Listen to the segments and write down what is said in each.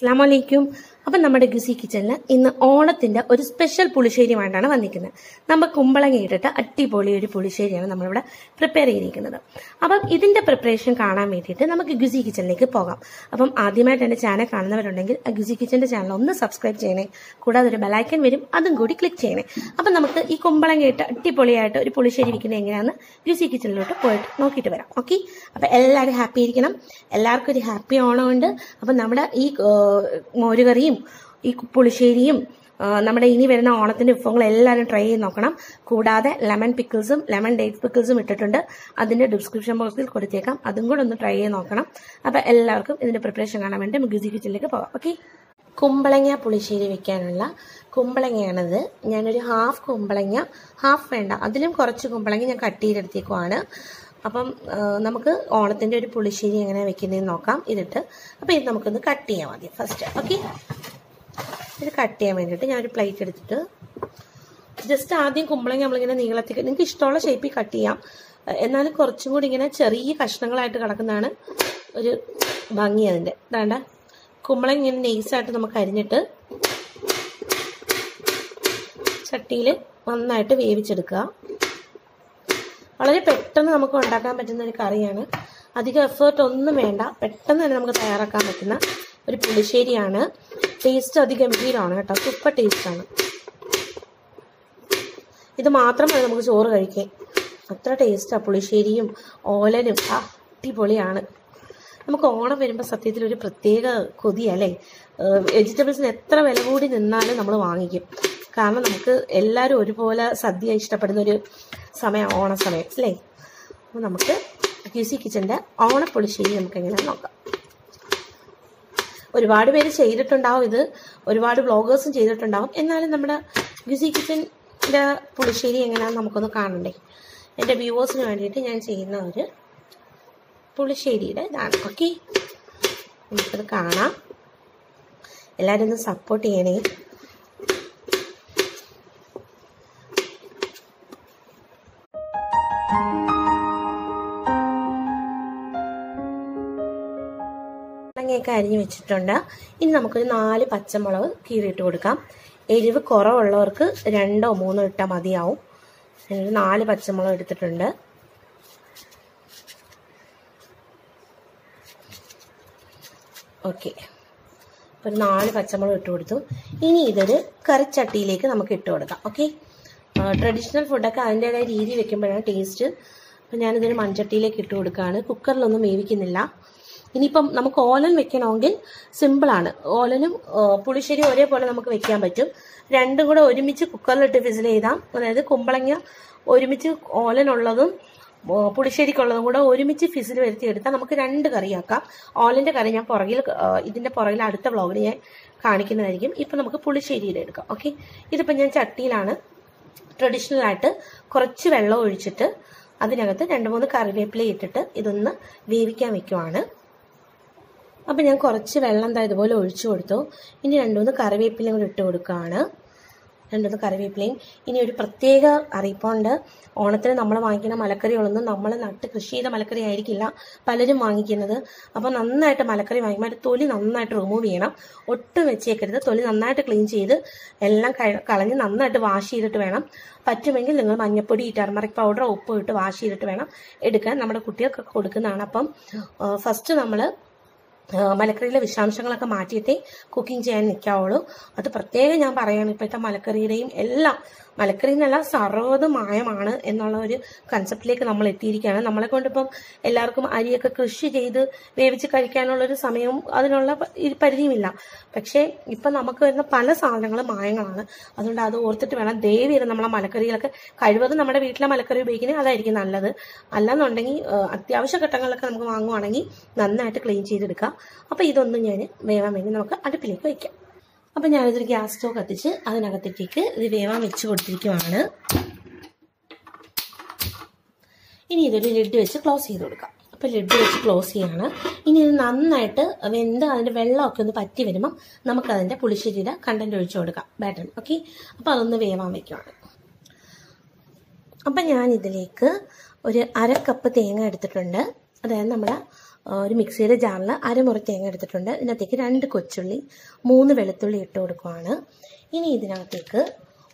Assalamu alaikum. അപ്പം നമ്മുടെ ഗുസി കിച്ചണിൽ ഇന്ന് ഓണത്തിന്റെ ഒരു സ്പെഷ്യൽ പുളിശ്ശേരിയുമായിട്ടാണ് വന്നിരിക്കുന്നത്. നമ്മൾ കുമ്പളങ്ങ ഇട്ടിട്ട് അട്ടിപൊളി ഒരു പുളിശ്ശേരിയാണ് നമ്മളിവിടെ പ്രിപ്പയർ ചെയ്തിരിക്കുന്നത്. അപ്പം ഇതിന്റെ പ്രിപ്പറേഷൻ കാണാൻ വേണ്ടിയിട്ട് നമുക്ക് ഗുസി കിച്ചണിലേക്ക് പോകാം. അപ്പം ആദ്യമായിട്ട് എന്റെ ചാനൽ കാണുന്നവരുണ്ടെങ്കിൽ ആ ഗുസി കിച്ചന്റെ ചാനൽ ഒന്ന് സബ്സ്ക്രൈബ് ചെയ്യണേ. കൂടാതെ ഒരു ബെലൈക്കൻ വരും അതും കൂടി ക്ലിക്ക് ചെയ്യണേ. അപ്പം നമുക്ക് ഈ കുമ്പളങ്ങ ഇട്ട് അടിപൊളിയായിട്ട് ഒരു പുളിശ്ശേരി വിൽക്കുന്നത് എങ്ങനെയാണെന്ന് ഗുസി കിച്ചണിലോട്ട് പോയിട്ട് നോക്കിയിട്ട് വരാം. ഓക്കെ അപ്പം എല്ലാവരും ഹാപ്പി ഇരിക്കണം. എല്ലാവർക്കും ഒരു ഹാപ്പി ഓണമുണ്ട്. അപ്പം നമ്മുടെ ഈ മോരുകറിയും ഈ പുളിശ്ശേരിയും നമ്മുടെ ഇനി വരുന്ന ഓണത്തിന്റെ വിഭവങ്ങൾ എല്ലാവരും ട്രൈ ചെയ്ത് നോക്കണം. കൂടാതെ ലെമൺ പിക്കിൾസും ലെമൺ ഡേറ്റ് പിക്കിൾസും ഇട്ടിട്ടുണ്ട്. അതിന്റെ ഡിസ്ക്രിപ്ഷൻ ബോക്സിൽ കൊടുത്തേക്കാം. അതും കൂടെ ഒന്ന് ട്രൈ ചെയ്ത് നോക്കണം. അപ്പോൾ എല്ലാവർക്കും ഇതിന്റെ പ്രിപ്പറേഷൻ കാണാൻ വേണ്ടി മ്യൂസിക് കിച്ചണിലേക്ക് പോകാം. ഓക്കെ കുമ്പളങ്ങ പുളിശ്ശേരി വെക്കാനുള്ള കുമ്പളങ്ങയാണിത്. ഞാനൊരു ഹാഫ് കുമ്പളങ്ങ ഹാഫ് വേണ്ട. അതിലും കുറച്ച് കുമ്പളങ്ങ ഞാൻ കട്ട് ചെയ്തെടുത്തേക്കുവാണ്. അപ്പം നമുക്ക് ഓണത്തിന്റെ ഒരു പുളിശ്ശേരി എങ്ങനെ വെക്കുന്നതെന്ന് നോക്കാം. ഇതിട്ട് അപ്പം ഇത് നമുക്കൊന്ന് കട്ട് ചെയ്യാൻ മതി ഫസ്റ്റ് ഓക്കെ ഇത് കട്ട് ചെയ്യാൻ വേണ്ടിയിട്ട് ഞാനൊരു പ്ലേറ്റ് എടുത്തിട്ട് ജസ്റ്റ് ആദ്യം കുമ്പളങ്ങ നമ്മളിങ്ങനെ നീളത്തിൽ നിങ്ങൾക്ക് ഇഷ്ടമുള്ള ഷേപ്പിൽ കട്ട് ചെയ്യാം. എന്നാലും കുറച്ചും കൂടി ഇങ്ങനെ ചെറിയ കഷ്ണങ്ങളായിട്ട് കിടക്കുന്നതാണ് ഒരു ഭംഗി അതിന്റെ ഇതാണ്ട. കുമ്പളങ്ങ ഇങ്ങനെ നെയ്സായിട്ട് നമുക്ക് അരിഞ്ഞിട്ട് ചട്ടിയിൽ നന്നായിട്ട് വേവിച്ചെടുക്കുക. വളരെ പെട്ടെന്ന് നമുക്ക് ഉണ്ടാക്കാൻ പറ്റുന്ന ഒരു കറിയാണ്. അധികം എഫേർട്ട് ഒന്നും വേണ്ട. പെട്ടെന്ന് തന്നെ നമുക്ക് തയ്യാറാക്കാൻ പറ്റുന്ന ഒരു പുളിശ്ശേരിയാണ്. ടേസ്റ്റ് അതിഗംഭീരമാണ് കേട്ടോ. സൂപ്പർ ടേസ്റ്റാണ് ഇത് മാത്രം നമുക്ക് ചോറ് കഴിക്കാൻ. അത്ര ടേസ്റ്റാണ് പുളിശ്ശേരിയും ഓലനും അടിപൊളിയാണ്. നമുക്ക് ഓണം വരുമ്പോൾ സത്യത്തിൽ ഒരു പ്രത്യേക കൊതിയല്ലേ? വെജിറ്റബിൾസിന് എത്ര വില കൂടി നിന്നാലും നമ്മൾ വാങ്ങിക്കും. കാരണം നമുക്ക് എല്ലാവരും ഒരുപോലെ സദ്യ ഇഷ്ടപ്പെടുന്ന ഒരു സമയം ഓണ സമയം അല്ലേ? അപ്പോൾ നമുക്ക് ക്യൂസി കിച്ചന്റെ ഓണപ്പൊളിശ്ശേരി നമുക്ക് എങ്ങനെ നോക്കാം. ഒരുപാട് പേര് ചെയ്തിട്ടുണ്ടാവും ഇത്. ഒരുപാട് വ്ളോഗേഴ്സും ചെയ്തിട്ടുണ്ടാവും. എന്നാലും നമ്മുടെ ഗ്യുസി കിച്ചന്റെ പുളിശ്ശേരി എങ്ങനെയാണെന്ന് നമുക്കൊന്ന് കാണണ്ടേ? എന്റെ വ്യൂവേഴ്സിന് വേണ്ടിയിട്ട് ഞാൻ ചെയ്യുന്ന ഒരു പുളിശ്ശേരിയുടെ ഇതാണ്. ഓക്കെ നമുക്കത് കാണാം. എല്ലാവരും ഒന്ന് സപ്പോർട്ട് ചെയ്യണേ. കുമ്പളങ്ങയൊക്കെ അരിഞ്ഞ് വെച്ചിട്ടുണ്ട്. ഇനി നമുക്കൊരു നാല് പച്ചമുളക് കീറിയിട്ട് കൊടുക്കാം. എരിവ് കുറവുള്ളവർക്ക് രണ്ടോ മൂന്നോ ഇട്ടാൽ മതിയാവും. ഞാനൊരു നാല് പച്ചമുളക് എടുത്തിട്ടുണ്ട്. ഓക്കെ. ഒരു നാല് പച്ചമുളക് ഇട്ട് കൊടുത്തു. ഇനി ഇതൊരു കറിച്ചട്ടിയിലേക്ക് നമുക്ക് ഇട്ട് കൊടുക്കാം. ഓക്കെ? ട്രഡീഷണൽ ഫുഡൊക്കെ അതിന്റെതായ രീതി വെക്കുമ്പോഴാണ് ടേസ്റ്റ് അപ്പം ഞാനിതൊരു മൺചട്ടിയിലേക്ക് ഇട്ട് കൊടുക്കുകയാണ്. കുക്കറിലൊന്നും വേവിക്കുന്നില്ല. ഇനിയിപ്പം നമുക്ക് ഓലൻ വെക്കണമെങ്കിൽ സിമ്പിളാണ് ഓലനും പുളിശ്ശേരി ഒരേപോലെ നമുക്ക് വെക്കാൻ പറ്റും. രണ്ടും കൂടെ ഒരുമിച്ച് കുക്കറിലിട്ട് ഫിസിൽ ചെയ്താൽ അതായത് കുമ്പളങ്ങ ഒരുമിച്ച് ഓലനുള്ളതും പുളിശ്ശേരിക്കുള്ളതും കൂടെ ഒരുമിച്ച് ഫിസിൽ വരുത്തി എടുത്താൽ നമുക്ക് രണ്ട് കറിയാക്കാം. ഓലന്റെ കറി ഞാൻ പുറകിൽ ഇതിന്റെ പുറകിൽ അടുത്ത വ്ളോഗിൽ ഞാൻ കാണിക്കുന്നതായിരിക്കും. ഇപ്പം നമുക്ക് പുളിശ്ശേരിയുടെ എടുക്കാം ഓക്കെ? ഇതിപ്പോൾ ഞാൻ ചട്ടിയിലാണ് ട്രഡീഷണൽ ആയിട്ട് കുറച്ച് വെള്ളം ഒഴിച്ചിട്ട് അതിനകത്ത് രണ്ട് മൂന്ന് കറിവേപ്പില ഇട്ടിട്ട് ഇതൊന്ന് വേവിക്കാൻ വെക്കുവാണ്. അപ്പം ഞാൻ കുറച്ച് വെള്ളം താ ഇതുപോലെ ഒഴിച്ചു കൊടുത്തു. ഇനി രണ്ടുമൂന്ന് കറിവേപ്പിലയും കൂടി ഇട്ട് കൊടുക്കുകയാണ് രണ്ടുമൂന്ന് കറിവേപ്പിലയും. ഇനി ഒരു പ്രത്യേക അറിയിപ്പുണ്ട്. ഓണത്തിന് നമ്മൾ വാങ്ങിക്കുന്ന മലക്കറികളൊന്നും നമ്മൾ നട്ട് കൃഷി ചെയ്ത മലക്കറി ആയിരിക്കില്ല. പലരും വാങ്ങിക്കുന്നത്. അപ്പോൾ നന്നായിട്ട് മലക്കറി വാങ്ങിക്കുമ്പോൾ അതിന്റെ തൊലി നന്നായിട്ട് റിമൂവ് ചെയ്യണം. ഒട്ടും വെച്ചേക്കരുത്. തൊലി നന്നായിട്ട് ക്ലീൻ ചെയ്ത് എല്ലാം കളഞ്ഞ് നന്നായിട്ട് വാഷ് ചെയ്തിട്ട് വേണം. പറ്റുമെങ്കിൽ നിങ്ങൾ മഞ്ഞപ്പൊടി ടർമറിക് പൗഡർ ഉപ്പ് ഇട്ട് വാഷ് ചെയ്തിട്ട് വേണം എടുക്കാൻ. നമ്മുടെ കുട്ടികൾക്കൊക്കെ കൊടുക്കുന്നതാണ്. അപ്പം ഫസ്റ്റ് നമ്മൾ മലക്കറിയിലെ വിഷാംശങ്ങളൊക്കെ മാറ്റിയിട്ടേ കുക്കിംഗ് ചെയ്യാൻ നിൽക്കാവുള്ളൂ അത് പ്രത്യേകം ഞാൻ പറയാണ് ഇപ്പോഴത്തെ മലക്കറിയുടെയും എല്ലാം മലക്കറി എന്നല്ല സർവത് മായമാണ് എന്നുള്ള ഒരു കൺസെപ്റ്റിലേക്ക് നമ്മൾ എത്തിയിരിക്കുകയാണ്. നമ്മളെ കൊണ്ടിപ്പം എല്ലാവർക്കും അരിയൊക്കെ കൃഷി ചെയ്ത് വേവിച്ച് കഴിക്കാനുള്ള ഒരു സമയവും അതിനുള്ള പരിധിയുമില്ല. പക്ഷേ ഇപ്പം നമുക്ക് വരുന്ന പല സാധനങ്ങളും മായങ്ങളാണ്. അതുകൊണ്ട് അത് ഓർത്തിട്ട് വേണം ദേവി നമ്മളെ മലക്കറികളൊക്കെ കഴിവതും നമ്മുടെ വീട്ടിലെ മലക്കറി ഉപയോഗിക്കുന്നത് അതായിരിക്കും നല്ലത്. അല്ലാന്നുണ്ടെങ്കിൽ അത്യാവശ്യ ഘട്ടങ്ങളിലൊക്കെ നമുക്ക് വാങ്ങുവാണെങ്കിൽ നന്നായിട്ട് ക്ലീൻ ചെയ്തെടുക്കാം. അപ്പോൾ ഇതൊന്നും ഞാൻ വേവാൻ വേണ്ടി നമുക്ക് അടുപ്പിലേക്ക് വയ്ക്കാം. അപ്പം ഞാനിതൊരു ഗ്യാസ് സ്റ്റോവ് കത്തിച്ച് അതിനകത്തേക്ക് ഇത് വേവാൻ വെച്ച് കൊടുത്തിരിക്കുവാണ്. ഇനി ഇതൊരു ലിഡ് വെച്ച് ക്ലോസ് ചെയ്ത് കൊടുക്കാം. അപ്പോൾ ലിഡ് വെച്ച് ക്ലോസ് ചെയ്യാണ്. ഇനി ഇത് നന്നായിട്ട് വെന്ത് അതിന്റെ വെള്ളമൊക്കെ ഒന്ന് പറ്റി വരുമ്പം നമുക്കതിന്റെ പുളിശ്ശേരിയുടെ കണ്ടന്റ് ഒഴിച്ചു കൊടുക്കാം. ബാറ്റൺ ഓക്കെ അപ്പോൾ അതൊന്ന് വേവാൻ വെക്കുവാണ്. അപ്പം ഞാൻ ഇതിലേക്ക് ഒരു അര കപ്പ് തേങ്ങ എടുത്തിട്ടുണ്ട്. അതായത് നമ്മുടെ ഒരു മിക്സിയുടെ ജാറിൽ അരമുറി തേങ്ങ എടുത്തിട്ടുണ്ട്. ഇതിനകത്തേക്ക് രണ്ട് കൊച്ചുള്ളി മൂന്ന് വെളുത്തുള്ളി ഇട്ട് കൊടുക്കുവാണ്. ഇനി ഇതിനകത്തേക്ക്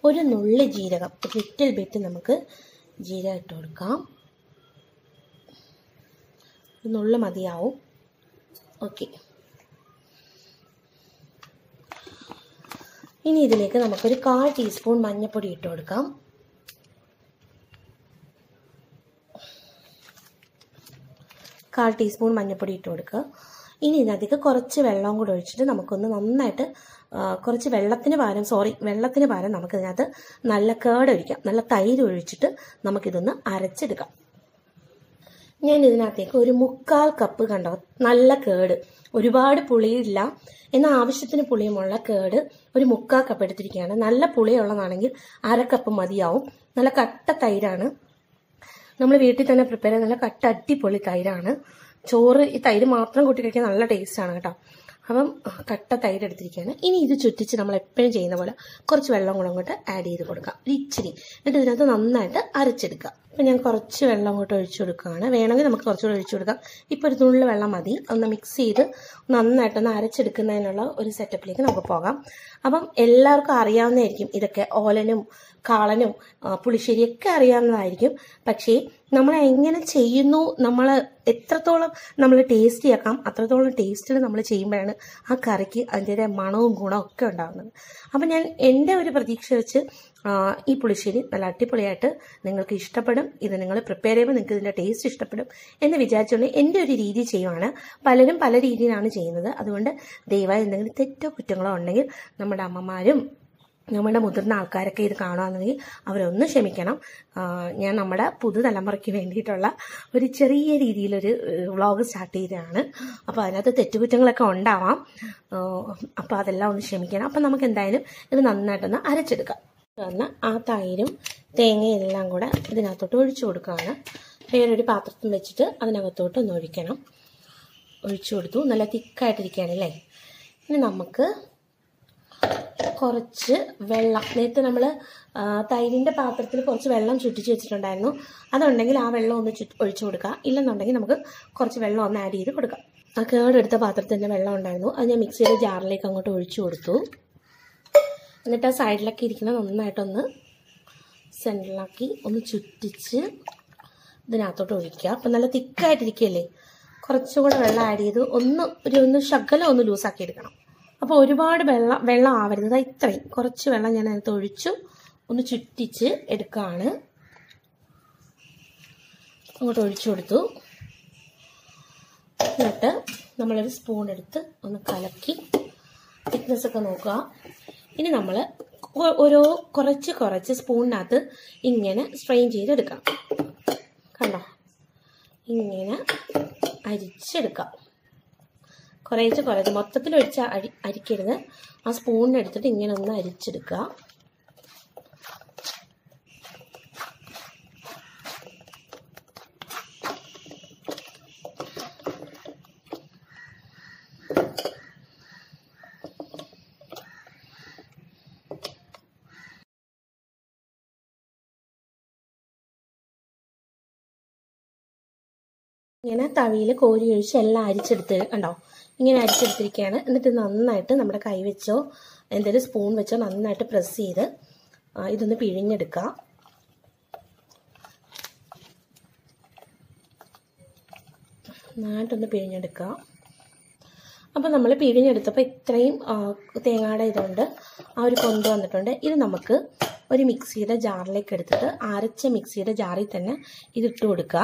ഒരു നുള്ളി ജീരകം ലിറ്റിൽ ബിറ്റ് നമുക്ക് ജീരകം ഇട്ട് കൊടുക്കാം. നുള്ളു മതിയാവും. ഓക്കെ. ഇനി ഇതിലേക്ക് നമുക്കൊരു കാൽ ടീസ്പൂൺ മഞ്ഞൾപ്പൊടി ഇട്ട് കൊടുക്കാം. കാൽ ടീസ്പൂൺ മഞ്ഞൾപ്പൊടി ഇട്ട് കൊടുക്കുക. ഇനി ഇതിനകത്തേക്ക് കുറച്ച് വെള്ളവും കൂടെ ഒഴിച്ചിട്ട് നമുക്കൊന്ന് നന്നായിട്ട് കുറച്ച് വെള്ളത്തിന് പകരം സോറി വെള്ളത്തിന് പകരം നമുക്കിതിനകത്ത് നല്ല കേട് ഒഴിക്കാം. നല്ല തൈര് ഒഴിച്ചിട്ട് നമുക്കിതൊന്ന് അരച്ചെടുക്കാം. ഞാൻ ഇതിനകത്തേക്ക് ഒരു മുക്കാൽ കപ്പ് കണ്ടോ നല്ല കേട്. ഒരുപാട് പുളിയില്ല. എന്നാൽ ആവശ്യത്തിന് പുളിയുമുള്ള കേട് ഒരു മുക്കാൽ കപ്പ് എടുത്തിരിക്കുകയാണ്. നല്ല പുളിയുള്ളതാണെങ്കിൽ അര കപ്പ് മതിയാവും. നല്ല കട്ട തൈരാണ്. നമ്മൾ വീട്ടിൽ തന്നെ പ്രിപ്പയർ ചെയ്യുന്ന നല്ല കട്ട അടിപൊളി തൈരാണ്. ചോറ് ഈ തൈര് മാത്രം കൂട്ടി കഴിക്കാൻ നല്ല ആണ് കേട്ടോ. അപ്പം കട്ട തൈര് എടുത്തിരിക്കുകയാണ്. ഇനി ഇത് ചുറ്റിച്ച് നമ്മൾ എപ്പോഴും ചെയ്യുന്ന പോലെ കുറച്ച് വെള്ളം കൂടെ അങ്ങോട്ട് ആഡ് ചെയ്ത് കൊടുക്കാം. ഒരു ഇച്ചിരി. എന്നിട്ട് ഇതിനകത്ത് നന്നായിട്ട് അരച്ചെടുക്കാം അപ്പം ഞാൻ കുറച്ച് വെള്ളം അങ്ങോട്ട് ഒഴിച്ചു കൊടുക്കുകയാണ്. വേണമെങ്കിൽ നമുക്ക് കുറച്ചുകൂടെ ഒഴിച്ചു കൊടുക്കാം. ഇപ്പോൾ ഒരു തുള്ളി വെള്ളം മതി. ഒന്ന് മിക്സ് ചെയ്ത് നന്നായിട്ടൊന്ന് അരച്ചെടുക്കുന്നതിനുള്ള ഒരു സെറ്റപ്പിലേക്ക് നമുക്ക് പോകാം. അപ്പം എല്ലാവർക്കും അറിയാവുന്നതായിരിക്കും ഇതൊക്കെ ഓലനും കാളനും പുളിശ്ശേരിയൊക്കെ അറിയാവുന്നതായിരിക്കും. പക്ഷേ നമ്മൾ എങ്ങനെ ചെയ്യുന്നു? നമ്മൾ എത്രത്തോളം നമ്മൾ ടേസ്റ്റി ആക്കാം അത്രത്തോളം ടേസ്റ്റിൽ നമ്മൾ ചെയ്യുമ്പോഴാണ് ആ കറിക്ക് അതിന്റെതായ മണവും ഗുണവും ഒക്കെ ഉണ്ടാകുന്നത് അപ്പം ഞാൻ എന്റെ ഒരു പ്രതീക്ഷ വെച്ച് ഈ പുളിശ്ശേരി നല്ല അടിപൊളിയായിട്ട് നിങ്ങൾക്ക് ഇഷ്ടപ്പെടും. ഇത് നിങ്ങൾ പ്രിപ്പയർ ചെയ്യുമ്പോൾ നിങ്ങൾക്ക് ഇതിന്റെ ടേസ്റ്റ് ഇഷ്ടപ്പെടും എന്ന് വിചാരിച്ചുകൊണ്ട് എന്റെ ഒരു രീതി ചെയ്യുവാണ്. പലരും പല രീതിയിലാണ് ചെയ്യുന്നത്. അതുകൊണ്ട് ദയവായി എന്തെങ്കിലും തെറ്റോ കുറ്റങ്ങളോ ഉണ്ടെങ്കിൽ നമ്മുടെ അമ്മമാരും നമ്മുടെ മുതിർന്ന ആൾക്കാരൊക്കെ ഇത് കാണുകയാണെങ്കിൽ അവരൊന്ന് ക്ഷമിക്കണം. ഞാൻ നമ്മുടെ പുതുതലമുറയ്ക്ക് വേണ്ടിയിട്ടുള്ള ഒരു ചെറിയ രീതിയിലൊരു വ്ളോഗ് സ്റ്റാർട്ട് ചെയ്തതാണ്. അപ്പോൾ അതിനകത്ത് തെറ്റുകുറ്റങ്ങളൊക്കെ ഉണ്ടാവാം. അപ്പോൾ അതെല്ലാം ഒന്ന് ക്ഷമിക്കണം. അപ്പം നമുക്ക് എന്തായാലും ഇത് നന്നായിട്ടൊന്ന് അരച്ചെടുക്കാം. വന്ന് ആ തൈരും തേങ്ങയും എല്ലാം കൂടെ ഇതിനകത്തോട്ട് ഒഴിച്ചു കൊടുക്കുകയാണ്. വേറൊരു പാത്രത്തിൽ വെച്ചിട്ട് അതിനകത്തോട്ട് ഒന്ന് ഒഴിക്കണം. ഒഴിച്ചു കൊടുത്തു. നല്ല തിക്കായിട്ടിരിക്കുകയാണ് അല്ലേ? ഇനി നമുക്ക് കുറച്ച് വെള്ളം. നേരത്തെ നമ്മൾ തൈരിന്റെ പാത്രത്തിൽ കുറച്ച് വെള്ളം ചുറ്റിച്ച് വെച്ചിട്ടുണ്ടായിരുന്നു. അതുണ്ടെങ്കിൽ ആ വെള്ളം ഒന്ന് ഒഴിച്ചു കൊടുക്കുക. ഇല്ലെന്നുണ്ടെങ്കിൽ നമുക്ക് കുറച്ച് വെള്ളം ഒന്ന് ആഡ് ചെയ്ത് കൊടുക്കാം. ആ കേടെടുത്ത പാത്രത്തിന്റെ വെള്ളം ഉണ്ടായിരുന്നു. അത് ഞാൻ മിക്സിയുടെ ജാറിലേക്ക് അങ്ങോട്ട് ഒഴിച്ചു കൊടുത്തു. എന്നിട്ട് ആ സൈഡിലൊക്കെ ഇരിക്കുന്ന നന്നായിട്ടൊന്ന് സെന്ററിലാക്കി ഒന്ന് ചുറ്റിച്ച് ഇതിനകത്തോട്ട് ഒഴിക്കുക. അപ്പം നല്ല തിക്കായിട്ടിരിക്കുകയല്ലേ? കുറച്ചും കൂടെ വെള്ളം ആഡ് ചെയ്ത് ഒന്ന് ഒരു ഒന്ന് ശകലം ഒന്ന് ലൂസാക്കി എടുക്കണം. അപ്പോൾ ഒരുപാട് വെള്ളം വെള്ളം ആവരുത്. ഇത്രയും. കുറച്ച് വെള്ളം ഞാൻ അതിനകത്ത് ഒഴിച്ചു. ഒന്ന് ചുറ്റിച്ച് എടുക്കുകയാണ്. അങ്ങോട്ട് ഒഴിച്ചു കൊടുത്തു. എന്നിട്ട് നമ്മളൊരു സ്പൂൺ എടുത്ത് ഒന്ന് കലക്കി തിക്നെസ് ഒക്കെ നോക്കുക. ഇനി നമ്മൾ ഓരോ കുറച്ച് കുറച്ച് സ്പൂണിനകത്ത് ഇങ്ങനെ സ്ട്രെയിൻ ചെയ്തെടുക്കാം. കണ്ടോ? ഇങ്ങനെ അരിച്ചെടുക്കാം. കുറേച്ച് കുറേച്ച് മൊത്തത്തിൽ ഒഴിച്ച് അരി അരിക്കരുത്. ആ സ്പൂണിനെടുത്തിട്ട് ഇങ്ങനെ ഒന്ന് അരിച്ചെടുക്കുക ഇങ്ങനെ തവിയിൽ കോരി ഒഴിച്ച് എല്ലാം അരിച്ചെടുത്ത് കണ്ടോ? ഇങ്ങനെ അരിച്ചെടുത്തിരിക്കുകയാണ്. എന്നിട്ട് നന്നായിട്ട് നമ്മുടെ കൈ വെച്ചോ എന്തെങ്കിലും സ്പൂൺ വെച്ചോ നന്നായിട്ട് പ്രസ് ചെയ്ത് ഇതൊന്ന് പിഴിഞ്ഞെടുക്കുക നന്നായിട്ടൊന്ന് പിഴിഞ്ഞെടുക്കുക അപ്പോൾ നമ്മൾ പിഴിഞ്ഞെടുത്തപ്പോൾ ഇത്രയും തേങ്ങയുടെ ഇതുണ്ട്. ആ ഒരു കൊന്ത് വന്നിട്ടുണ്ട്. ഇത് നമുക്ക് ഒരു മിക്സിയുടെ ജാറിലേക്ക് എടുത്തിട്ട് അരച്ച മിക്സിയുടെ ജാറിൽ തന്നെ ഇതിട്ട് കൊടുക്കുക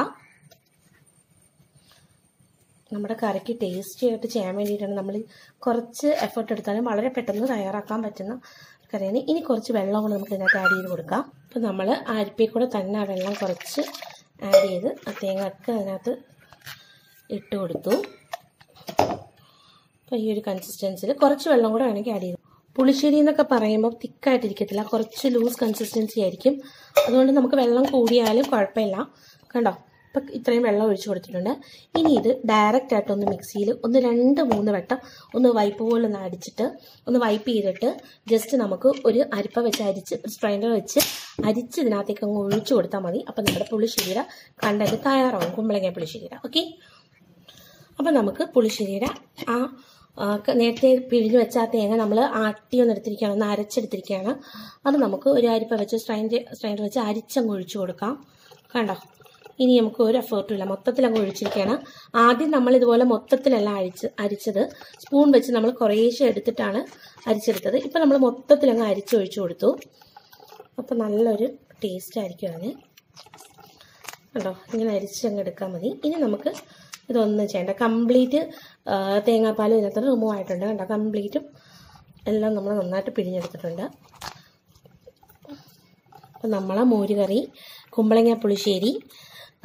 നമ്മുടെ കറിക്ക് ടേസ്റ്റി ആയിട്ട് ചെയ്യാൻ വേണ്ടിയിട്ടാണ് നമ്മൾ കുറച്ച് എഫേർട്ട് എടുത്താലും വളരെ പെട്ടെന്ന് തയ്യാറാക്കാൻ പറ്റുന്ന കറിയാണ്. ഇനി കുറച്ച് വെള്ളം കൂടെ നമുക്ക് ഇതിനകത്ത് ആഡ് ചെയ്ത് കൊടുക്കാം. അപ്പോൾ നമ്മൾ അരിപ്പിൽ കൂടെ തന്നെ ആ വെള്ളം കുറച്ച് ആഡ് ചെയ്ത് ആ തേങ്ങയൊക്കെ അതിനകത്ത് ഇട്ട് കൊടുത്തു. അപ്പോൾ ഈ ഒരു കൺസിസ്റ്റൻസിൽ കുറച്ച് വെള്ളം കൂടെ വേണമെങ്കിൽ ആഡ് ചെയ്തു. പുളിശ്ശേരി എന്നൊക്കെ പറയുമ്പോൾ തിക്കായിട്ടിരിക്കത്തില്ല. കുറച്ച് ലൂസ് കൺസിസ്റ്റൻസി ആയിരിക്കും. അതുകൊണ്ട് നമുക്ക് വെള്ളം കൂടിയാലും കുഴപ്പമില്ല. കണ്ടോ? ഇപ്പം ഇത്രയും വെള്ളം ഒഴിച്ചു കൊടുത്തിട്ടുണ്ട്. ഇനി ഇത് ഡയറക്റ്റ് ആയിട്ട് ഒന്ന് മിക്സിയിൽ ഒന്ന് രണ്ട് മൂന്ന് വട്ടം ഒന്ന് വൈപ്പ് പോലെ ഒന്ന് അടിച്ചിട്ട് ഒന്ന് വൈപ്പ് ചെയ്തിട്ട് ജസ്റ്റ് നമുക്ക് ഒരു അരിപ്പ വെച്ച് അരിച്ച് സ്ട്രൈൻഡർ വെച്ച് അരിച്ച് ഇതിനകത്തേക്ക് അങ്ങ് ഒഴിച്ചു കൊടുത്താൽ മതി. അപ്പം നമ്മുടെ പുളിശ്ശേരിയുടെ കണ്ടത് തയ്യാറാവും. കുമ്പളങ്ങ പുളിശ്ശേരിയുടെ. ഓക്കെ അപ്പം നമുക്ക് പുളിശ്ശേരിയുടെ ആ നേരത്തെ പിഴിഞ്ഞ് വെച്ച ആ തേങ്ങ നമ്മൾ ആട്ടി ഒന്ന് എടുത്തിരിക്കുകയാണ്. ഒന്ന് അരച്ചെടുത്തിരിക്കുകയാണ്. അത് നമുക്ക് ഒരു അരിപ്പ വെച്ച് സ്ട്രൈൻഡ് സ്ട്രൈൻഡർ വെച്ച് അരിച്ചങ്ങ് ഒഴിച്ചു കൊടുക്കാം. കണ്ടോ? ഇനി നമുക്ക് ഒരു എഫേർട്ടും ഇല്ല. മൊത്തത്തിൽ അങ്ങ് ഒഴിച്ചിരിക്കുകയാണ്. ആദ്യം നമ്മൾ ഇതുപോലെ മൊത്തത്തിലല്ല അരിച്ച് അരിച്ചത് സ്പൂൺ വെച്ച് നമ്മൾ കുറേശ്ശെ എടുത്തിട്ടാണ് അരിച്ചെടുത്തത്. ഇപ്പം നമ്മൾ മൊത്തത്തിൽ അങ്ങ് അരിച്ചൊഴിച്ചു കൊടുത്തു. അപ്പം നല്ലൊരു ടേസ്റ്റ് ആയിരിക്കും അതിന്. കണ്ടോ? ഇങ്ങനെ അരിച്ച് അങ്ങ് എടുക്കാൻ മതി. ഇനി നമുക്ക് ഇതൊന്നും ചെയ്യണ്ട. കംപ്ലീറ്റ് തേങ്ങാപ്പാലും ഇതിനകത്ത് റിമൂവ് ആയിട്ടുണ്ട്. കണ്ടോ? കംപ്ലീറ്റും എല്ലാം നമ്മൾ നന്നായിട്ട് പിഴിഞ്ഞെടുത്തിട്ടുണ്ട്. അപ്പം നമ്മളെ മോരുകറി കുമ്പളങ്ങ പുളിശ്ശേരി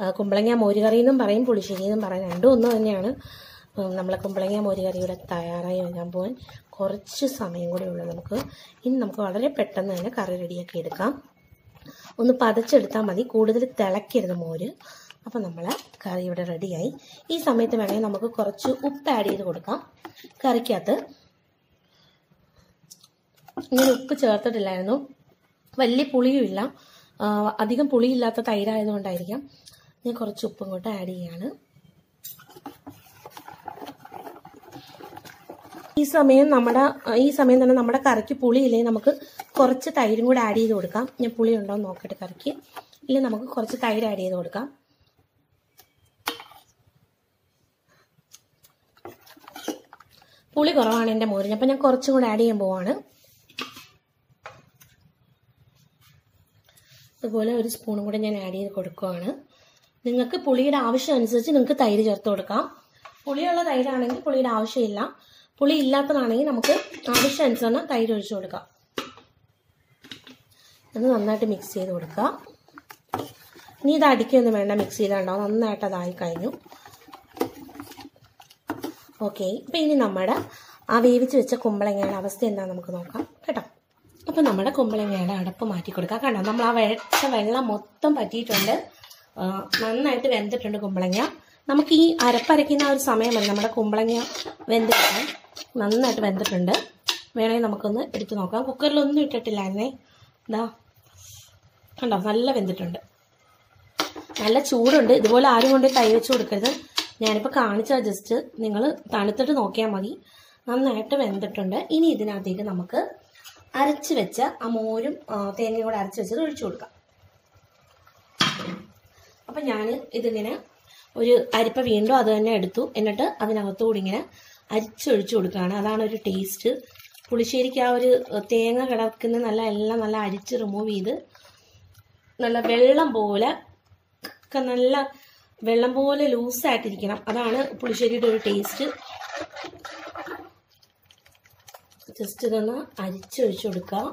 കുമ്പളങ്ങ മോരുകറി എന്നും പറയും പുളിശ്ശേരി എന്നും പറയും. രണ്ടും ഒന്ന് തന്നെയാണ്. നമ്മളെ കുമ്പളങ്ങ മോരുകറി ഇവിടെ തയ്യാറായി വരാൻ പോകാൻ കുറച്ച് സമയം കൂടെ ഉള്ളൂ നമുക്ക്. ഇനി നമുക്ക് വളരെ പെട്ടെന്ന് തന്നെ കറി റെഡിയാക്കി എടുക്കാം. ഒന്ന് പതച്ചെടുത്താൽ മതി. കൂടുതൽ തിളക്കരുത് മോര്. അപ്പം നമ്മൾ കറി ഇവിടെ റെഡിയായി. ഈ സമയത്ത് വേണമെങ്കിൽ നമുക്ക് കുറച്ച് ഉപ്പ് ആഡ് ചെയ്ത് കൊടുക്കാം. കറിക്കകത്ത് ഞാൻ ഉപ്പ് ചേർത്തിട്ടില്ലായിരുന്നു. വലിയ പുളിയുമില്ല. അധികം പുളിയില്ലാത്ത തൈരായതുകൊണ്ടായിരിക്കാം. ഞാൻ കുറച്ച് ഉപ്പും കൂട്ട് ആഡ് ചെയ്യാണ്. ഈ സമയം നമ്മുടെ ഈ സമയം തന്നെ നമ്മുടെ കറിക്ക് പുളിയില്ലെങ്കിൽ നമുക്ക് കുറച്ച് തൈരും കൂടെ ആഡ് ചെയ്ത് കൊടുക്കാം. ഞാൻ പുളി ഉണ്ടോ എന്ന് നോക്കട്ടെ കറിക്ക്. ഇല്ലെങ്കിൽ നമുക്ക് കുറച്ച് തൈര് ആഡ് ചെയ്ത് കൊടുക്കാം. പുളി കുറവാണ് എന്റെ മോരിന് അപ്പം ഞാൻ കുറച്ചും കൂടെ ആഡ് ചെയ്യാൻ പോവാണ്. അതുപോലെ ഒരു സ്പൂണും കൂടെ ഞാൻ ആഡ് ചെയ്ത് കൊടുക്കുവാണ്. നിങ്ങൾക്ക് പുളിയുടെ ആവശ്യം അനുസരിച്ച് നിങ്ങൾക്ക് തൈര് ചേർത്ത് കൊടുക്കാം. പുളിയുള്ള തൈരാണെങ്കിൽ പുളിയുടെ ആവശ്യമില്ല. പുളി ഇല്ലാത്തതാണെങ്കിൽ നമുക്ക് ആവശ്യം അനുസരണം തൈര് ഒഴിച്ചു കൊടുക്കാം. അത് നന്നായിട്ട് മിക്സ് ചെയ്ത് കൊടുക്കുക. ഇനി ഇത് അടിക്കൊന്നും വേണ്ട മിക്സ് ചെയ്താണ്ടോ? നന്നായിട്ട് അതായി കഴിഞ്ഞു. ഓക്കെ ഇപ്പൊ ഇനി നമ്മുടെ ആ വേവിച്ച് വെച്ച കുമ്പളങ്ങയുടെ അവസ്ഥ എന്താണെന്ന് നമുക്ക് നോക്കാം കേട്ടോ? അപ്പം നമ്മുടെ കുമ്പളങ്ങയുടെ അടപ്പ് മാറ്റി കൊടുക്കാം. കണ്ടോ? നമ്മൾ ആ വെച്ച വെള്ളം മൊത്തം പറ്റിയിട്ടുണ്ട്. നന്നായിട്ട് വെന്തിട്ടുണ്ട് കുമ്പളങ്ങ. നമുക്ക് ഈ അരപ്പരയ്ക്കുന്ന ഒരു സമയം നമ്മുടെ കുമ്പളങ്ങ വെന്തിട്ടാൽ നന്നായിട്ട് വെന്തിട്ടുണ്ട്. വേണമെങ്കിൽ നമുക്കൊന്ന് എടുത്തു നോക്കാം. കുക്കറിലൊന്നും ഇട്ടിട്ടില്ലായിരുന്നേ. ഇതാ കണ്ടോ? നല്ല വെന്തിട്ടുണ്ട്. നല്ല ചൂടുണ്ട്. ഇതുപോലെ ആരും കൊണ്ട് കൈ വെച്ച് കൊടുക്കരുത്. ഞാനിപ്പോൾ കാണിച്ച ജസ്റ്റ്. നിങ്ങൾ തണുത്തിട്ട് നോക്കിയാൽ മതി. നന്നായിട്ട് വെന്തിട്ടുണ്ട്. ഇനി ഇതിനകത്തേക്ക് നമുക്ക് അരച്ച് വെച്ച ആ മോരും തേങ്ങയും കൂടെ അരച്ച് വെച്ചത് ഒഴിച്ചു കൊടുക്കാം. അപ്പം ഞാൻ ഇതിങ്ങനെ ഒരു അരിപ്പ വീണ്ടും അത് തന്നെ എടുത്തു. എന്നിട്ട് അതിനകത്തുകൂടി ഇങ്ങനെ അരിച്ചൊഴിച്ചു കൊടുക്കുകയാണ്. അതാണ് ഒരു ടേസ്റ്റ് പുളിശ്ശേരിക്ക് ആ ഒരു തേങ്ങ കിടക്കുന്ന നല്ല എല്ലാം നല്ല അരിച്ച് റിമൂവ് ചെയ്ത് നല്ല വെള്ളം പോലെ ഒക്കെ നല്ല വെള്ളം പോലെ ലൂസായിട്ടിരിക്കണം അതാണ് പുളിശ്ശേരിയുടെ ഒരു ടേസ്റ്റ് ജസ്റ്റ് ഇതൊന്ന് അരിച്ചൊഴിച്ചു കൊടുക്കുക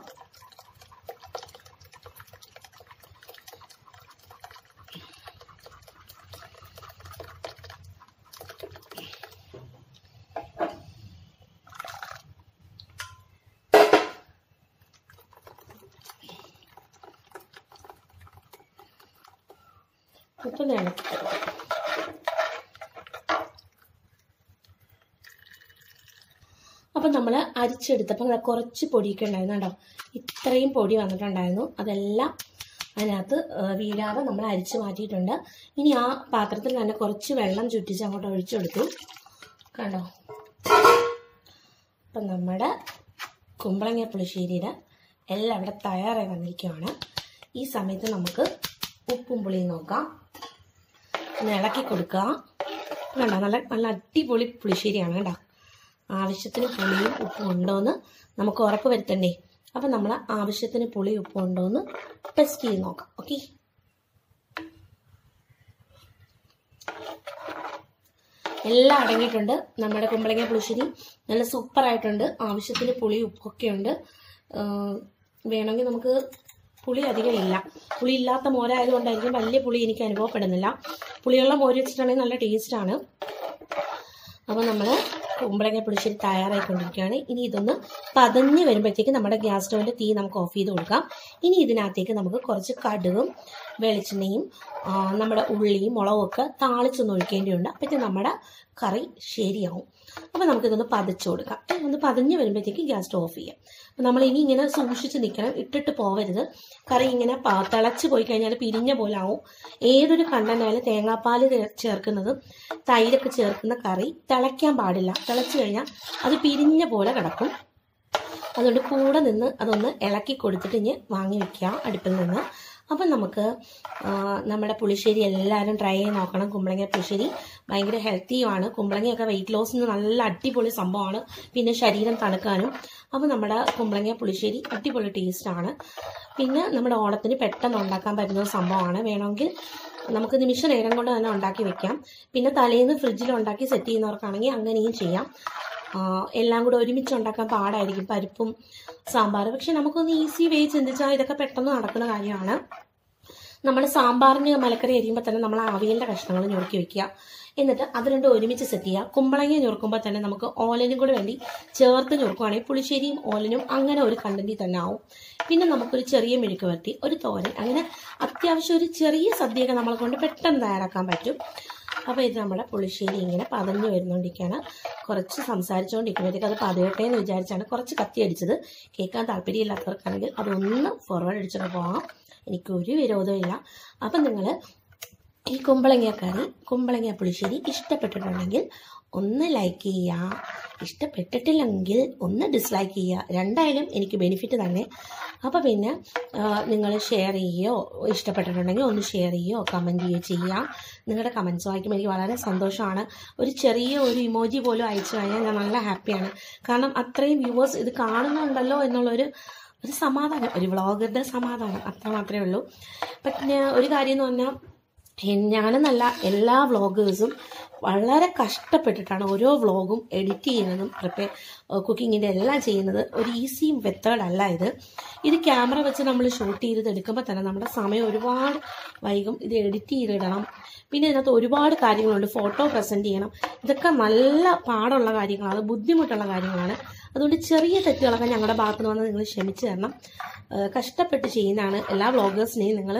ഇപ്പം ഞാൻ അപ്പം നമ്മൾ അരിച്ചെടുത്തപ്പോൾ കുറച്ച് പൊടിയൊക്കെ ഉണ്ടായിരുന്നു കേട്ടോ ഇത്രയും പൊടി വന്നിട്ടുണ്ടായിരുന്നു. അതെല്ലാം അതിനകത്ത് വീഴാതെ നമ്മൾ അരിച്ച് മാറ്റിയിട്ടുണ്ട്. ഇനി ആ പാത്രത്തിൽ തന്നെ കുറച്ച് വെള്ളം ചുറ്റിച്ച് അങ്ങോട്ട് ഒഴിച്ചെടുത്തു കണ്ടോ? അപ്പം നമ്മുടെ കുമ്പളങ്ങ പുളിശ്ശേരിയുടെ എല്ലാം ഇവിടെ തയ്യാറായി വന്നിരിക്കുകയാണ് ഈ സമയത്ത് നമുക്ക് ഉപ്പും പുളിയും നോക്കാം. ഒന്ന് ഇളക്കി കൊടുക്കുക വേണ്ട നല്ല നല്ല അടിപൊളി പുളിശ്ശേരിയാണ് കേട്ടോ ആവശ്യത്തിന് പുളിയും ഉപ്പും ഉണ്ടോയെന്ന് നമുക്ക് ഉറപ്പ് വരുത്തണ്ടേ. അപ്പം നമ്മൾ ആവശ്യത്തിന് പുളി ഉപ്പും ഉണ്ടോയെന്ന് ടെസ്റ്റ് ചെയ്ത് നോക്കാം. ഓക്കെ എല്ലാം അടങ്ങിയിട്ടുണ്ട്. നമ്മുടെ കുമ്പളങ്ങ പുളിശ്ശേരി നല്ല സൂപ്പറായിട്ടുണ്ട് ആവശ്യത്തിന് പുളി ഉപ്പൊക്കെ ഉണ്ട്. വേണമെങ്കിൽ നമുക്ക് പുളി അധികം ഇല്ല. പുളി ഇല്ലാത്ത മോരായതുകൊണ്ടായിരിക്കും വലിയ പുളി എനിക്ക് അനുഭവപ്പെടുന്നില്ല. പുളിയുള്ള മോര് വെച്ചിട്ടാണെങ്കിൽ നല്ല ടേസ്റ്റാണ് അപ്പോൾ നമ്മൾ കുമ്പളങ്ങ പുളിശ്ശേരി തയ്യാറായിക്കൊണ്ടിരിക്കുകയാണ്. ഇനി ഇതൊന്ന് പതഞ്ഞ് വരുമ്പോഴത്തേക്ക് നമ്മുടെ ഗ്യാസ് സ്റ്റൗവിന്റെ തീ നമുക്ക് ഓഫ് ചെയ്ത് കൊടുക്കാം. ഇനി ഇതിനകത്തേക്ക് നമുക്ക് കുറച്ച് കടുകും വെളിച്ചെണ്ണയും നമ്മുടെ ഉള്ളിയും മുളകൊക്കെ താളിച്ചൊന്ന് ഒഴിക്കേണ്ടിയുണ്ട് അപ്പോഴത്തെ നമ്മുടെ കറി ശരിയാവും. അപ്പോൾ നമുക്കിതൊന്ന് പതിച്ചു കൊടുക്കാം. ഒന്ന് പതിഞ്ഞ് വരുമ്പോഴത്തേക്ക് ഗ്യാസ് ഓഫ് ചെയ്യാം. അപ്പോൾ നമ്മൾ ഇനി ഇങ്ങനെ സൂക്ഷിച്ച് നിൽക്കണം ഇട്ടിട്ട് പോവരുത്. കറി ഇങ്ങനെ തിളച്ച് പോയി കഴിഞ്ഞാൽ പിരിഞ്ഞ പോലെ ആവും. ഏതൊരു കണ്ടനായാലും തേങ്ങാപ്പാൽ ചേർക്കുന്നതും തൈരൊക്കെ ചേർക്കുന്ന കറി തിളയ്ക്കാൻ പാടില്ല. തിളച്ച് കഴിഞ്ഞാൽ അത് പിരിഞ്ഞ പോലെ കിടക്കും. അതുകൊണ്ട് കൂടെ നിന്ന് അതൊന്ന് ഇളക്കി കൊടുത്തിട്ട് ഇനി വാങ്ങി വയ്ക്കുക അടുപ്പിൽ നിന്ന്. അപ്പം നമുക്ക് നമ്മുടെ പുളിശ്ശേരി എല്ലാവരും ട്രൈ ചെയ്ത് നോക്കണം. കുമ്പളങ്ങ പുളിശ്ശേരി ഭയങ്കര ഹെൽത്തിയുമാണ് കുമ്പളങ്ങയൊക്കെ വെയിറ്റ് ലോസിന് നല്ല അടിപൊളി സംഭവമാണ്. പിന്നെ ശരീരം തണുക്കാനും. അപ്പോൾ നമ്മുടെ കുമ്പളങ്ങ പുളിശ്ശേരി അടിപൊളി ടേസ്റ്റാണ് പിന്നെ നമ്മുടെ ഓണത്തിന് പെട്ടെന്ന് ഉണ്ടാക്കാൻ പറ്റുന്ന ഒരു സംഭവമാണ്. വേണമെങ്കിൽ നമുക്ക് നിമിഷ നേരം കൊണ്ട് തന്നെ ഉണ്ടാക്കി വെക്കാം. പിന്നെ തലേന്ന് ഫ്രിഡ്ജിൽ ഉണ്ടാക്കി സെറ്റ് ചെയ്യുന്നവർക്കാണെങ്കിൽ അങ്ങനെയും ചെയ്യാം. എല്ലാം കൂടെ ഒരുമിച്ച് ഉണ്ടാക്കാൻ പാടായിരിക്കും പരിപ്പും സാമ്പാർ പക്ഷെ നമുക്കൊന്ന് ഈസി വേ ചിന്തിച്ചാൽ ഇതൊക്കെ പെട്ടെന്ന് നടക്കുന്ന കാര്യമാണ്. നമ്മൾ സാമ്പാറിന് മലക്കറി അരിയുമ്പോൾ തന്നെ നമ്മൾ ആവിയലിന്റെ കഷ്ണങ്ങൾ ഞുറുക്കി വെക്കുക. എന്നിട്ട് അത് രണ്ടും ഒരുമിച്ച് സെറ്റ് ചെയ്യുക. കുമ്പളങ്ങ ഞുറുക്കുമ്പോൾ തന്നെ നമുക്ക് ഓലനും കൂടെ വേണ്ടി ചേർത്ത് ഞുറുക്കുവാണെങ്കിൽ പുളിശ്ശേരിയും ഓലനും അങ്ങനെ ഒരു കണ്ടന്റിൽ തന്നെ ആവും. പിന്നെ നമുക്കൊരു ചെറിയ മെഴുക്ക് വരട്ടി ഒരു തോരൻ അങ്ങനെ അത്യാവശ്യം ഒരു ചെറിയ സദ്യയൊക്കെ നമ്മളെ കൊണ്ട് പെട്ടെന്ന് തയ്യാറാക്കാൻ പറ്റും. അപ്പോൾ ഇത് നമ്മുടെ പുളിശ്ശേരി ഇങ്ങനെ പതഞ്ഞു വരുന്നുകൊണ്ടിരിക്കുകയാണ് കുറച്ച് സംസാരിച്ചുകൊണ്ടിരിക്കുമ്പോഴത്തേക്ക് അത് പതയട്ടെ എന്ന് വിചാരിച്ചാണ് കുറച്ച് കത്തി അടിച്ചത്. കേൾക്കാൻ താല്പര്യമില്ലാത്തവർക്കാണെങ്കിൽ അതൊന്ന് ഫോർവേഡ് അടിച്ചിട്ട് പോകാം എനിക്കൊരു വിരോധമില്ല അപ്പം നിങ്ങൾ ഈ കുമ്പളങ്ങ കറി കുമ്പളങ്ങ പുളിശ്ശേരി ഇഷ്ടപ്പെട്ടിട്ടുണ്ടെങ്കിൽ ഒന്ന് ലൈക്ക് ചെയ്യുക ഇഷ്ടപ്പെട്ടിട്ടില്ലെങ്കിൽ ഒന്ന് ഡിസ്ലൈക്ക് ചെയ്യുക രണ്ടായാലും എനിക്ക് ബെനിഫിറ്റ് തന്നെ. അപ്പോൾ പിന്നെ നിങ്ങൾ ഷെയർ ചെയ്യുകയോ ഇഷ്ടപ്പെട്ടിട്ടുണ്ടെങ്കിൽ ഒന്ന് ഷെയർ ചെയ്യുകയോ കമന്റ് ചെയ്യുകയോ ചെയ്യുക നിങ്ങളുടെ കമന്റ്സ് വായിക്കുമ്പോൾ എനിക്ക് വളരെ സന്തോഷമാണ്. ഒരു ചെറിയ ഒരു ഇമോജി പോലും അയച്ചു കഴിഞ്ഞാൽ ഞാൻ നല്ല ഹാപ്പിയാണ് കാരണം അത്രയും വ്യൂവേഴ്സ് ഇത് കാണുന്നുണ്ടല്ലോ എന്നുള്ളൊരു ഒരു സമാധാനം. ഒരു വ്ളോഗറുടെ സമാധാനം. അത്ര മാത്രമേ ഉള്ളൂ. പിന്നെ ഒരു കാര്യം എന്ന് പറഞ്ഞാൽ ഞാനെന്നല്ല എല്ലാ വ്ളോഗേഴ്സും വളരെ കഷ്ടപ്പെട്ടിട്ടാണ് ഓരോ വ്ളോഗും എഡിറ്റ് ചെയ്യുന്നതും പ്രിപ്പയർ കുക്കിങ്ങിന്റെ എല്ലാം ചെയ്യുന്നത്. ഒരു ഈസി മെത്തേഡ് ഇത്. ഇത് ക്യാമറ വെച്ച് നമ്മൾ ഷൂട്ട് ചെയ്ത് എടുക്കുമ്പോൾ തന്നെ നമ്മുടെ സമയം ഒരുപാട് വൈകും. ഇത് എഡിറ്റ് ചെയ്തിടണം. പിന്നെ ഇതിനകത്ത് ഒരുപാട് കാര്യങ്ങളുണ്ട്. ഫോട്ടോ പ്രസന്റ് ചെയ്യണം. ഇതൊക്കെ നല്ല പാടുള്ള കാര്യങ്ങളാണ്. ബുദ്ധിമുട്ടുള്ള കാര്യങ്ങളാണ്. അതുകൊണ്ട് ചെറിയ തെറ്റുകളൊക്കെ ഞങ്ങളുടെ ഭാഗത്തുനിന്ന് വന്ന് നിങ്ങൾ ക്ഷമിച്ച് തരണം. കഷ്ടപ്പെട്ട് ചെയ്യുന്നതാണ് എല്ലാ വ്ളോഗേഴ്സിനെയും നിങ്ങൾ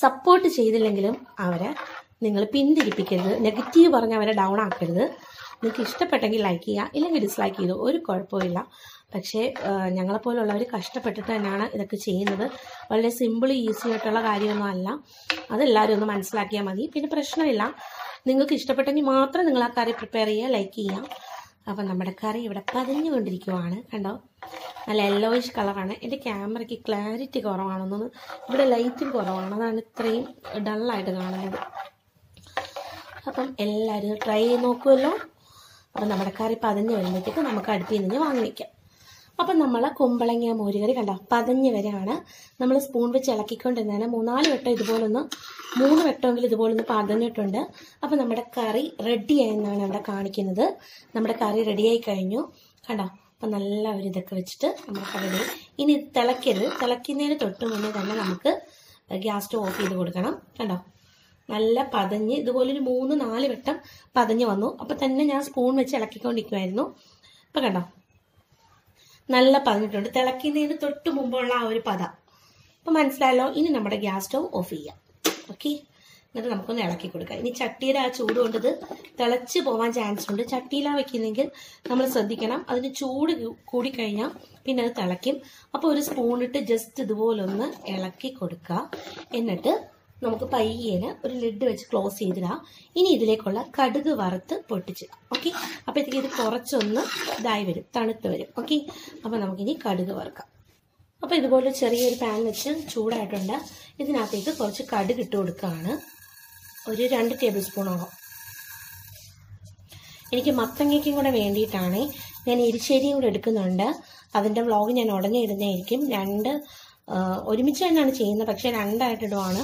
സപ്പോർട്ട് ചെയ്തില്ലെങ്കിലും അവരെ നിങ്ങൾ പിന്തിരിപ്പിക്കരുത്. നെഗറ്റീവ് പറഞ്ഞ് അവരെ ഡൗൺ ആക്കരുത്. നിങ്ങൾക്ക് ഇഷ്ടപ്പെട്ടെങ്കിൽ ലൈക്ക് ചെയ്യുക ഇല്ലെങ്കിൽ ഡിസ്ലൈക്ക് ചെയ്തു ഒരു കുഴപ്പമില്ല പക്ഷേ ഞങ്ങളെപ്പോലുള്ളവർ കഷ്ടപ്പെട്ടിട്ട് തന്നെയാണ് ഇതൊക്കെ ചെയ്യുന്നത്. വളരെ സിമ്പിൾ ഈസി ആയിട്ടുള്ള കാര്യമൊന്നും അല്ല. അതെല്ലാവരും ഒന്ന് മനസ്സിലാക്കിയാൽ മതി. പിന്നെ പ്രശ്നമില്ല. നിങ്ങൾക്ക് ഇഷ്ടപ്പെട്ടെങ്കിൽ മാത്രം നിങ്ങൾ ആ കറി പ്രിപ്പയർ ചെയ്യുക ലൈക്ക് ചെയ്യുക. അപ്പം നമ്മുടെ കറി ഇവിടെ പതിഞ്ഞു കൊണ്ടിരിക്കുവാണ് കണ്ടോ? നല്ല യെല്ലോയിഷ് കളറാണ് എന്റെ ക്യാമറയ്ക്ക് ക്ലാരിറ്റി കുറവാണെന്നൊന്ന് ഇവിടെ ലൈറ്റും കുറവാണ്. അതാണ് ഇത്രയും ഡള്ളായിട്ട് കാണുന്നത്. അപ്പം എല്ലാവരും ട്രൈ ചെയ്ത് നോക്കുമല്ലോ അപ്പം നമ്മുടെ കറി പതിഞ്ഞ് വരുമ്പോഴത്തേക്ക് നമുക്ക് അടുപ്പിൽ നിന്ന് വാങ്ങി വയ്ക്കാം അപ്പം നമ്മൾ കുമ്പളങ്ങ മോരുകറി കണ്ട? പതഞ്ഞ് വരെയാണ്. നമ്മൾ സ്പൂൺ വെച്ച് ഇളക്കിക്കൊണ്ടിരുന്നതിന് മൂന്നാൽ വട്ടം ഇതുപോലൊന്ന് മൂന്ന് വട്ടമെങ്കിലും ഇതുപോലൊന്ന് പതഞ്ഞിട്ടുണ്ട്. അപ്പം നമ്മുടെ കറി റെഡി ആയെന്നാണ് ഇവിടെ കാണിക്കുന്നത്. നമ്മുടെ കറി റെഡിയായി കഴിഞ്ഞു. കണ്ടോ? അപ്പം നല്ല ഒരു ഇതൊക്കെ വെച്ചിട്ട് നമ്മുടെ കറി ഇനി തിളയ്ക്കരുത് തിളയ്ക്കുന്നതിന് തൊട്ട് മുന്നേ തന്നെ നമുക്ക് ഗ്യാസ് സ്റ്റവ് ഓഫ് ചെയ്ത് കൊടുക്കണം. കണ്ടോ? നല്ല പതഞ്ഞ് ഇതുപോലൊരു മൂന്ന് നാല് വട്ടം പതഞ്ഞ് വന്നു. അപ്പം തന്നെ ഞാൻ സ്പൂൺ വെച്ച് ഇളക്കിക്കൊണ്ടിരിക്കുമായിരുന്നു ഇപ്പം കണ്ടോ? നല്ല പതിഞ്ഞിട്ടുണ്ട് തിളയ്ക്കുന്നതിന് തൊട്ട് മുമ്പുള്ള ആ ഒരു പദം. അപ്പം മനസ്സിലായല്ലോ? ഇനി നമ്മുടെ ഗ്യാസ് സ്റ്റവ് ഓഫ് ചെയ്യാം. ഓക്കെ? എന്നിട്ട് നമുക്കൊന്ന് ഇളക്കി കൊടുക്കാം. ഇനി ചട്ടിയുടെ ആ ചൂട് കൊണ്ടത് തിളച്ച് പോകാൻ ചാൻസ് ഉണ്ട്. ചട്ടിയിലാണ് വെക്കുന്നെങ്കിൽ നമ്മൾ ശ്രദ്ധിക്കണം. അതിന് ചൂട് കൂടി കൂടിക്കഴിഞ്ഞാൽ പിന്നെ അത് തിളയ്ക്കും. അപ്പോൾ ഒരു സ്പൂണിട്ട് ജസ്റ്റ് ഇതുപോലൊന്ന് ഇളക്കി കൊടുക്കുക എന്നിട്ട് നമുക്ക് പയ്യേന് ഒരു ലിഡ് വെച്ച് ക്ലോസ് ചെയ്തിടാം. ഇനി ഇതിലേക്കുള്ള കടുക് വറുത്ത് പൊട്ടിച്ച് ഓക്കെ അപ്പോഴത്തേക്ക് ഇത് കുറച്ചൊന്ന് ഇതായി വരും തണുത്ത് വരും. ഓക്കെ അപ്പോൾ നമുക്കിനി കടുക് വറുക്കാം. അപ്പോൾ ഇതുപോലെ ചെറിയൊരു പാൻ വെച്ച് ചൂടായിട്ടുണ്ട്. ഇതിനകത്തേക്ക് കുറച്ച് കടുക് ഇട്ട് കൊടുക്കുകയാണ്. ഒരു രണ്ട് ടേബിൾ സ്പൂണോളം എനിക്ക് മത്തങ്ങയ്ക്കും കൂടെ വേണ്ടിയിട്ടാണ്. ഞാൻ എരിശ്ശേരിയും കൂടെ എടുക്കുന്നുണ്ട്. അതിന്റെ വ്ളോഗ് ഞാൻ ഉടനെ ഇടുന്നതായിരിക്കും. രണ്ട് ഒരുമിച്ച് തന്നെയാണ് ചെയ്യുന്നത്. പക്ഷേ രണ്ടായിട്ടിടുവാണ്.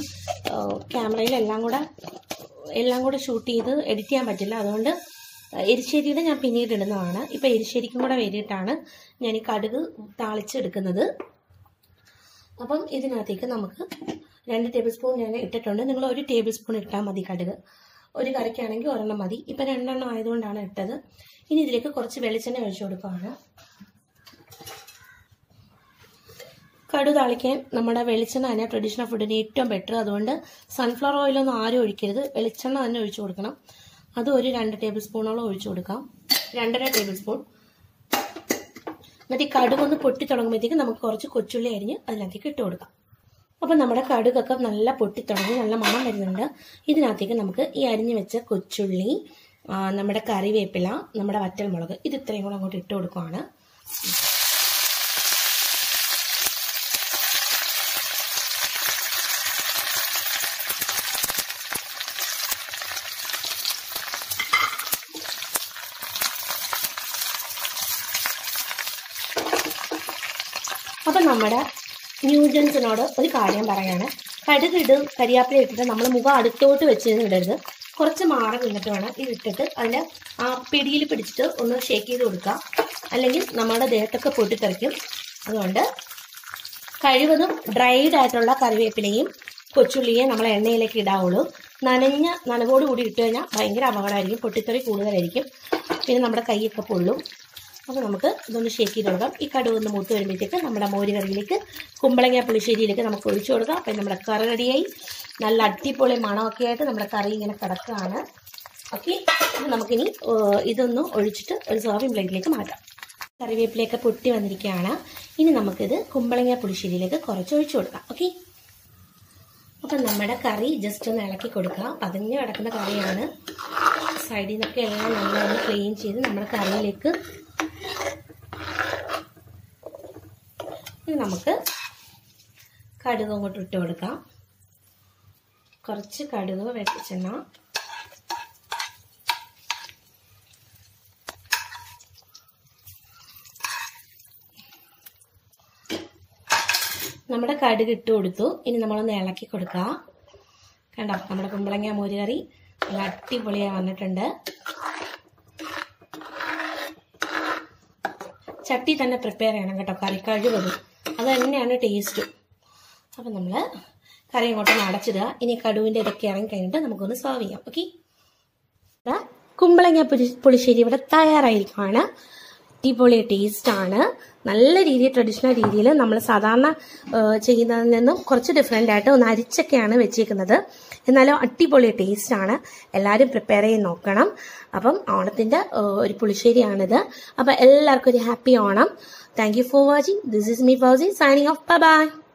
ക്യാമറയിൽ എല്ലാം കൂടെ എല്ലാം കൂടെ ഷൂട്ട് ചെയ്ത് എഡിറ്റ് ചെയ്യാൻ പറ്റില്ല. അതുകൊണ്ട് എരിശ്ശേരിയുടെ ഞാൻ പിന്നീട് ഇടുന്നതാണ്. ഇപ്പം എരിശ്ശേരിക്കും കൂടെ വേണ്ടിയിട്ടാണ് ഞാൻ ഈ കടുക് താളിച്ചെടുക്കുന്നത്. അപ്പം ഇതിനകത്തേക്ക് നമുക്ക് രണ്ട് ടേബിൾ സ്പൂൺ ഞാൻ ഇട്ടിട്ടുണ്ട്. നിങ്ങൾ ഒരു ടേബിൾ സ്പൂൺ ഇട്ടാൽ മതി കടുക്. ഒരു കറിക്കാണെങ്കിൽ ഒരെണ്ണം മതി. ഇപ്പം രണ്ടെണ്ണം ആയതുകൊണ്ടാണ് ഇട്ടത്. ഇനി ഇതിലേക്ക് കുറച്ച് വെളിച്ചെണ്ണ ഒഴിച്ചു കൊടുക്കുകയാണ്. കടു താളിക്കാൻ നമ്മുടെ വെളിച്ചെണ്ണ തന്നെ ട്രഡീഷണൽ ഫുഡിന് ഏറ്റവും ബെറ്റർ അതുകൊണ്ട് സൺഫ്ലവർ ഓയിലൊന്നും ആരും ഒഴിക്കരുത്. വെളിച്ചെണ്ണ തന്നെ ഒഴിച്ചു കൊടുക്കണം. അത് ഒരു രണ്ട് ടേബിൾ സ്പൂണോളം ഒഴിച്ചു കൊടുക്കാം. രണ്ടര ടേബിൾ സ്പൂൺ എന്നിട്ട് ഈ കടുക് ഒന്ന് പൊട്ടി നമുക്ക് കുറച്ച് കൊച്ചുള്ളി അരിഞ്ഞ് അതിനകത്തേക്ക് ഇട്ട് കൊടുക്കാം. അപ്പം നമ്മുടെ കടുകൊക്കെ നല്ല പൊട്ടി തുടങ്ങി നല്ല മണം വരുന്നുണ്ട്. ഇതിനകത്തേക്ക് നമുക്ക് ഈ അരിഞ്ഞു വെച്ച കൊച്ചുള്ളി നമ്മുടെ കറിവേപ്പില നമ്മുടെ വറ്റൽ മുളക് ഇത് ഇത്രയും കൂടെ അങ്ങോട്ട് ഇട്ട് കൊടുക്കുവാണ്. അപ്പം നമ്മുടെ ന്യൂജൻസിനോട് ഒരു കാര്യം പറയാണ്. കടുകിടും കരിയാപ്പില ഇട്ടിട്ട് നമ്മൾ മുഖം അടുത്തോട്ട് വെച്ച് ഇടരുത് കുറച്ച് മാറി നിന്നിട്ട് വേണം ഇതിട്ടിട്ട് അതിന്റെ ആ പിടിയിൽ പിടിച്ചിട്ട് ഒന്ന് ഷേക്ക് ചെയ്ത് കൊടുക്കുക അല്ലെങ്കിൽ നമ്മുടെ ദേഹത്തൊക്കെ പൊട്ടിത്തെറിക്കും. അതുകൊണ്ട് കഴിവതും ഡ്രൈഡ് ആയിട്ടുള്ള കറിവേപ്പിലയും കൊച്ചുള്ളിയും നമ്മൾ എണ്ണയിലേക്ക് ഇടാവുള്ളൂ. നനഞ്ഞ നനവോട് കൂടി ഇട്ട് കഴിഞ്ഞാൽ ഭയങ്കര അപകടമായിരിക്കും. പൊട്ടിത്തെറി കൂടുതലായിരിക്കും. പിന്നെ നമ്മുടെ കൈയൊക്കെ പൊള്ളും. അപ്പോൾ നമുക്ക് ഇതൊന്ന് ഷേക്ക് ചെയ്ത് കൊടുക്കാം. ഈ കടുക് ഒന്ന് മൂത്ത് വരുമ്പോഴത്തേക്ക് നമ്മുടെ മോര് കറിയിലേക്ക് കുമ്പളങ്ങ പുളിശ്ശേരിയിലേക്ക് നമുക്ക് ഒഴിച്ചു കൊടുക്കാം. അപ്പം നമ്മുടെ കറി റെഡിയായി. നല്ല അടിപൊളി മണമൊക്കെ ആയിട്ട് നമ്മുടെ കറി ഇങ്ങനെ കിടക്കുകയാണ്. ഓക്കെ അപ്പം നമുക്കിനി ഇതൊന്ന് ഒഴിച്ചിട്ട് ഒരു സർവിങ് പ്ലേറ്റിലേക്ക് മാറ്റാം. കറിവേപ്പിലേക്ക് പൊട്ടി വന്നിരിക്കുകയാണ്. ഇനി നമുക്കിത് കുമ്പളങ്ങ പുളിശ്ശേരിയിലേക്ക് കുറച്ച് ഒഴിച്ചു കൊടുക്കാം. ഓക്കെ? അപ്പം നമ്മുടെ കറി ജസ്റ്റ് ഒന്ന് ഇളക്കി കൊടുക്കുക. പതിഞ്ഞ് കിടക്കുന്ന കറിയാണ്. സൈഡിൽ നിന്നൊക്കെ എല്ലാം നന്നായി ക്ലീൻ ചെയ്ത് നമ്മുടെ കറിയിലേക്ക് ഇനി നമുക്ക് കടുക് അങ്ങോട്ട് ഇട്ട് കൊടുക്കാം. കുറച്ച് കടുക് വെളിച്ചെണ്ണ. നമ്മുടെ കടുക് ഇട്ട് കൊടുത്തു. ഇനി നമ്മളൊന്ന് ഇളക്കി കൊടുക്കാം. കണ്ടോ? നമ്മുടെ കുമ്പളങ്ങ മോര് കറി നല്ല അടിപൊളിയായി വന്നിട്ടുണ്ട്. ചട്ടി തന്നെ പ്രിപ്പയർ ചെയ്യണം കേട്ടോ. കറി കഴിവതും. അത് തന്നെയാണ് ടേസ്റ്റ് അപ്പം നമ്മൾ കറി ഇങ്ങോട്ടൊന്ന് അടച്ചിടുക. ഇനി കടുവിന്റെ ഇതൊക്കെ ഇറങ്ങി കഴിഞ്ഞിട്ട് നമുക്കൊന്ന് സെർവ് ചെയ്യാം. ഓക്കെ കുമ്പളങ്ങ പുളിശ്ശേരി ഇവിടെ തയ്യാറായിരിക്കുവാണ്. അടിപൊളി ടേസ്റ്റാണ് നല്ല രീതിയിൽ ട്രഡീഷണൽ രീതിയിൽ നമ്മൾ സാധാരണ ചെയ്യുന്നതിൽ നിന്നും കുറച്ച് ഡിഫറെന്റ് ആയിട്ട് ഒന്ന് അരിച്ചൊക്കെയാണ് വെച്ചേക്കുന്നത്. എന്നാലും അടിപൊളി ടേസ്റ്റാണ് എല്ലാവരും പ്രിപ്പയർ ചെയ്ത് നോക്കണം. അപ്പം ഓണത്തിന്റെ ഒരു പുളിശ്ശേരിയാണിത്. അപ്പം എല്ലാവർക്കും ഒരു happy Onam. Thank you for watching. This is me Fauzi signing off. Bye bye.